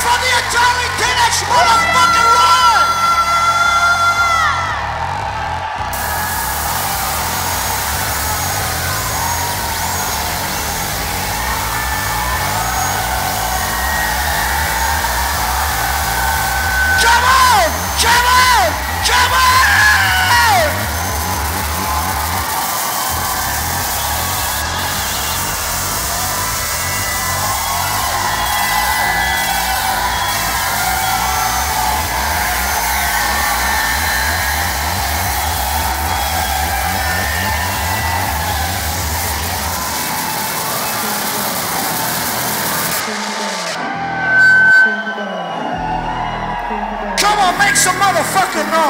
for the Atari Teenage Motherfucking Run! Come on! Come on!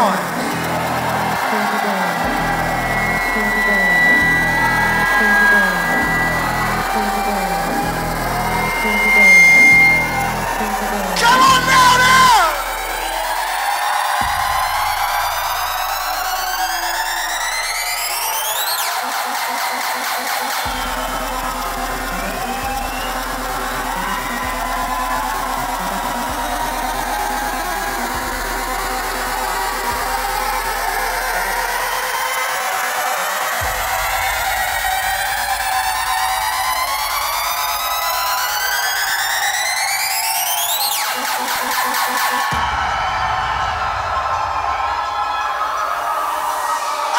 On now, now!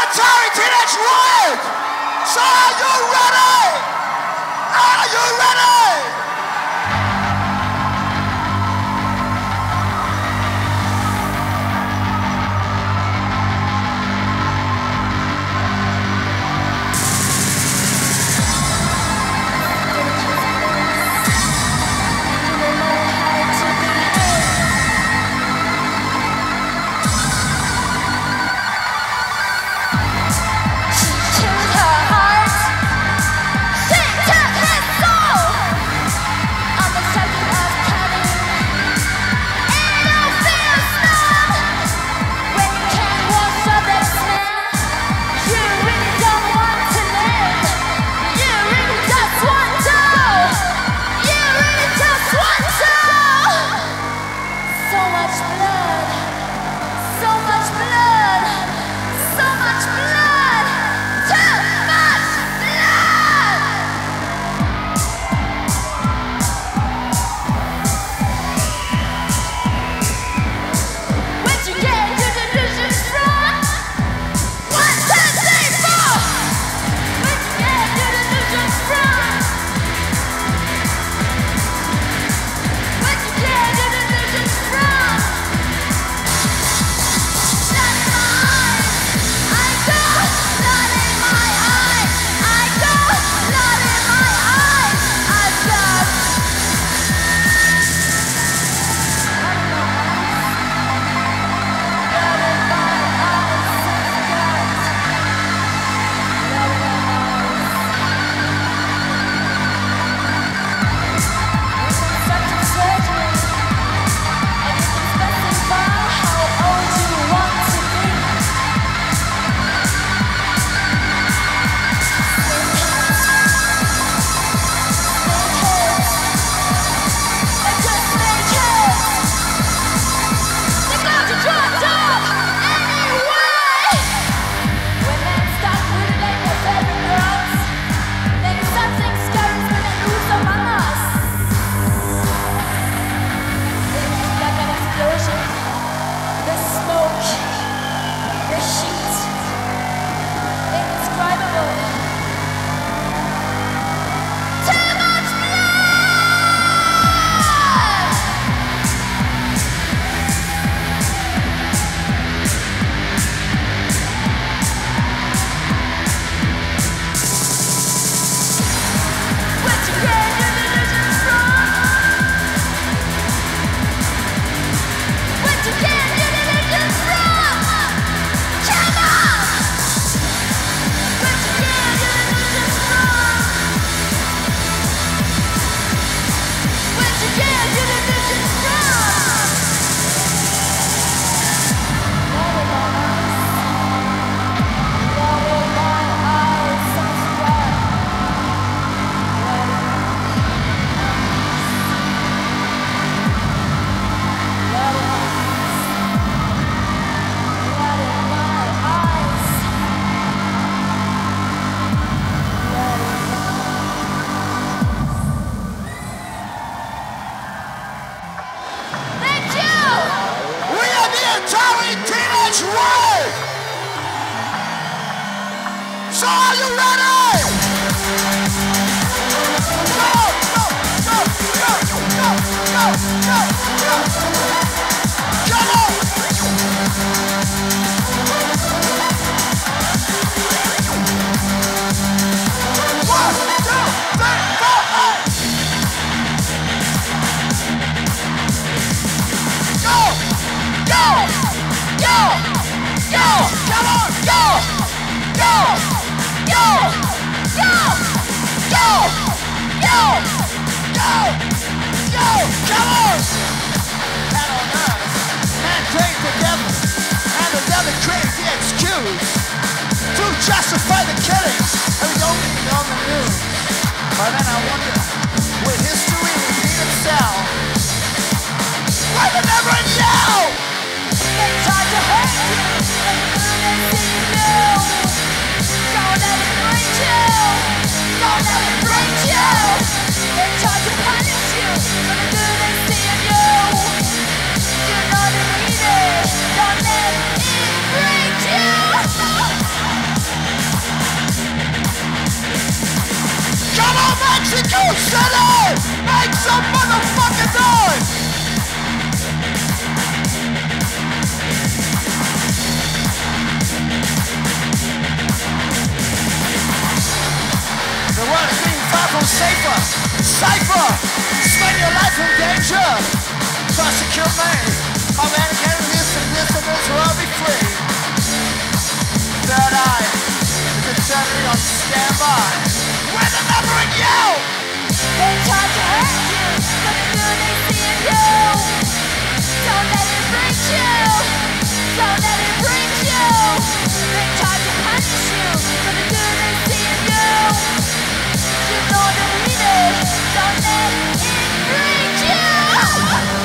Atari Teenage Riot! So are you ready? Are you ready? So are you ready? Go, go, go, go, go, go, justify the killings and we don't need it on the news. By then I wonder, would history repeat itself? Why the now? It's hard to hurt you. Don't ever reach you. Don't ever from safer. Safer! Spend your life in danger. Prosecute me. I'll get listen, listeners will be free. Third eye is eternally on standby. A number in you! They tried to hurt you, but couldn't see you. Don't let it break you. Don't let it break you. They tried to punish you, but couldn't see you. You. Don't let it break you.